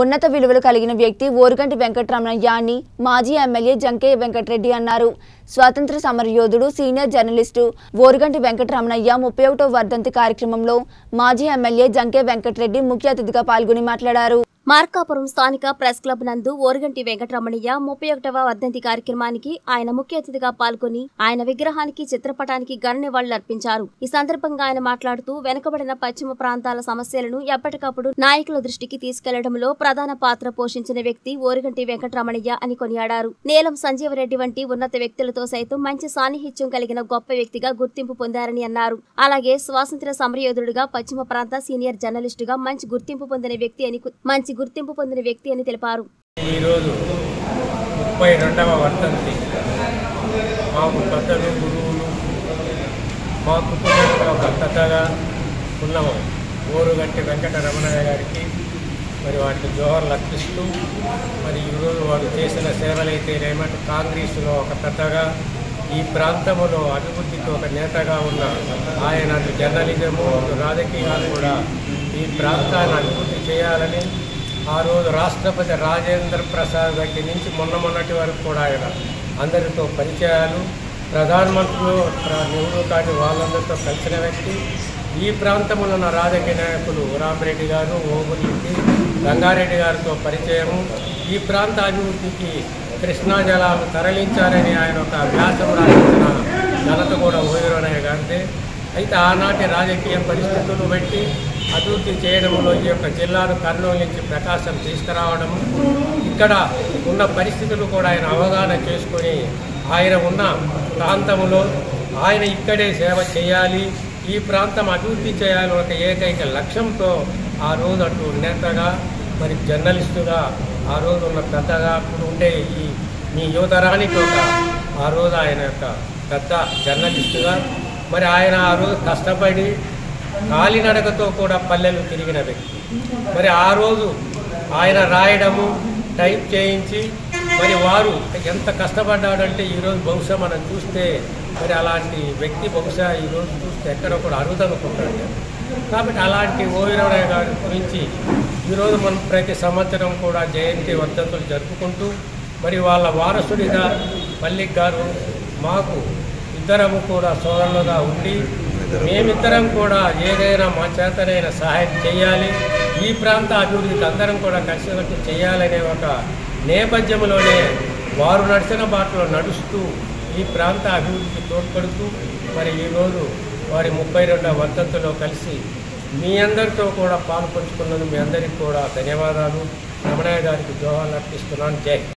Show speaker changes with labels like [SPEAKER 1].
[SPEAKER 1] ఉన్నత విలువలు కలిగిన వ్యక్తి ఓరుగంటి వెంకటరమణయ్య అని మాజీ ఎమ్మెల్యే జంకే వెంకటరెడ్డి అన్నారు. స్వాతంత్ర సమరయోధుడు సీనియర్ జర్నలిస్టు ఓరుగంటి వెంకటరమణయ్య ముప్పై ఒకటో వర్ధంతి కార్యక్రమంలో మాజీ ఎమ్మెల్యే జంకే వెంకటరెడ్డి ముఖ్య అతిథిగా పాల్గొని మాట్లాడారు.
[SPEAKER 2] మార్కాపురం స్థానిక ప్రెస్ క్లబ్ నందు ఓరుగంటి వెంకటరమణయ్య ముప్పై ఒకటవ వర్ధంతి కార్యక్రమానికి ఆయన ముఖ్య అతిథిగా పాల్గొని ఆయన విగ్రహానికి చిత్రపటానికి ఘన నివాళులు అర్పించారు. ఈ సందర్భంగా ఆయన మాట్లాడుతూ వెనుకబడిన పశ్చిమ ప్రాంతాల సమస్యలను ఎప్పటికప్పుడు నాయకుల దృష్టికి తీసుకెళ్ళడంలో ప్రధాన పాత్ర పోషించిన వ్యక్తి ఓరుగంటి వెంకటరమణయ్య అని కొనియాడారు. నీలం సంజీవరెడ్డి వంటి ఉన్నత వ్యక్తులతో సైతం మంచి సాన్నిహిత్యం కలిగిన గొప్ప వ్యక్తిగా గుర్తింపు పొందారని అన్నారు. అలాగే స్వాతంత్ర్య సమరయోధుడుగా పశ్చిమ ప్రాంత సీనియర్ జర్నలిస్టుగా మంచి గుర్తింపు పొందిన వ్యక్తి అని మంచి గుర్తింపు పొందిన వ్యక్తి అని తెలిపారు.
[SPEAKER 3] ఈరోజు ముప్పై రెండవ వర్ధంతి. మాకు పెద్దలు గురువులు మా కుటుంబంలో ఒక పెద్దగా ఉన్నాము ఓరుగంటి వెంకటరమణయ్య గారికి మరి వాటికి జోహర్లు అర్పిస్తూ మరి ఈరోజు వాడు చేసిన సేవలైతే ఏమంటే కాంగ్రెస్లో ఒక పెద్దగా ఈ ప్రాంతంలో అభివృద్ధికి ఒక నేతగా ఉన్న ఆయన అటు జర్నలిజము అటు రాజకీయాలు కూడా ఈ ప్రాంతాన్ని అభివృద్ధి చేయాలని ఆ రోజు రాష్ట్రపతి రాజేంద్ర ప్రసాద్ దగ్గర నుంచి మొన్న మొన్నటి వరకు కూడా ఆయన అందరితో పరిచయాలు ప్రధానమంత్రులు నెహ్రూ కానీ వాళ్ళందరితో కలిసిన వ్యక్తి. ఈ ప్రాంతంలో ఉన్న రాజకీయ నాయకులు రామరెడ్డి గారు ఓగురెడ్డి రంగారెడ్డి గారితో పరిచయము. ఈ ప్రాంత అభివృద్ధికి కృష్ణా జలాలు తరలించాలని ఆయన ఒక వ్యాసం రాసిన ఘనత కూడా ఓయిరోనయ్య గారిదే. అయితే ఆనాటి రాజకీయ పరిస్థితులు బట్టి అభివృద్ధి చేయడంలో ఈ యొక్క జిల్లాను కర్నూలు నుంచి ప్రకాశం తీసుకురావడము. ఇక్కడ ఉన్న పరిస్థితులు కూడా ఆయన అవగాహన చేసుకొని ఆయన ఉన్న ప్రాంతంలో ఆయన ఇక్కడే సేవ చేయాలి ఈ ప్రాంతం అభివృద్ధి చేయాలి ఒక ఏకైక లక్ష్యంతో ఆ రోజు అటు నేతగా మరి జర్నలిస్టుగా ఆ రోజు ఉన్న పెద్దగా అప్పుడు ఉండే ఈ మీ యువతరానికి ఒక ఆ రోజు ఆయన యొక్క పెద్ద జర్నలిస్టుగా మరి ఆయన ఆ రోజు కష్టపడి కాలినడకతో కూడా పల్లెలు తిరిగిన వ్యక్తి. మరి ఆ రోజు ఆయన రాయడము టైప్ చేయించి మరి వారు ఎంత కష్టపడ్డాడంటే ఈరోజు బహుశా మనం చూస్తే మరి అలాంటి వ్యక్తి బహుశా ఈరోజు చూస్తే ఎక్కడ కూడా అరుదనుకుంటాడు. కాబట్టి అలాంటి ఓవిరవరాయ గారి గురించి ఈరోజు మనం ప్రతి సంవత్సరం కూడా జయంతి వర్ధంతులు జరుపుకుంటూ మరి వాళ్ళ వారసుడిగా మల్లిక్ గారు మాకు ఇద్దరము కూడా సోదరులుగా ఉండి మేమిద్దరం కూడా. ఏదైనా మా చేతనైనా సహాయం చేయాలి. ఈ ప్రాంత అభివృద్ధికి అందరం కూడా కలిసినట్టు చేయాలనే ఒక నేపథ్యంలోనే వారు నడిచిన బాటలో నడుస్తూ ఈ ప్రాంత అభివృద్ధికి తోడ్పడుతూ మరి ఈరోజు వారి ముప్పై రెండవ వర్ధంతిలో కలిసి మీ అందరితో కూడా పాలు పంచుకున్నందుకు మీ అందరికీ కూడా ధన్యవాదాలు. రమణయ్య గారికి జోహాలు అర్పిస్తున్నాను. జై